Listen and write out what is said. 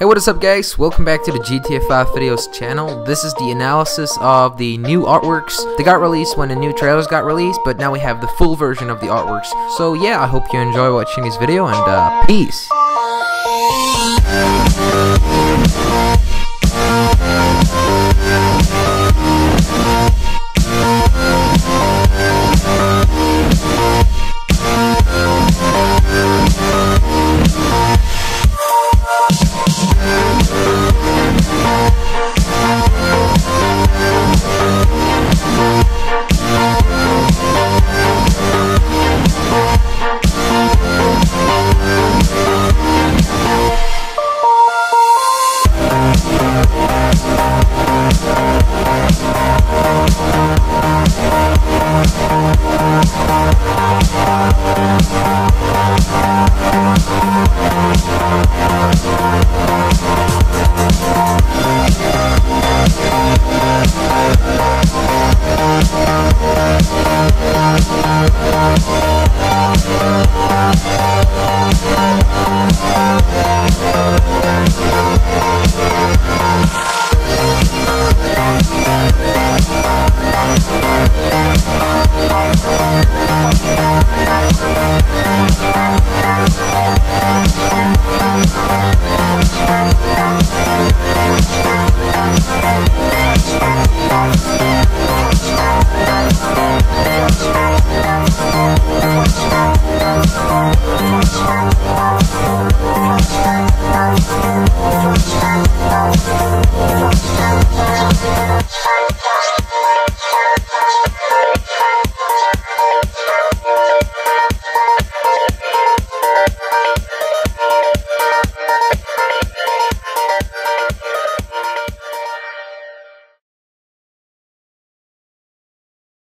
Hey what is up guys, welcome back to the GTA 5 videos channel. This is the analysis of the new artworks. They got released when the new trailers got released, but now we have the full version of the artworks. So yeah, I hope you enjoy watching this video and uh, peace. Thank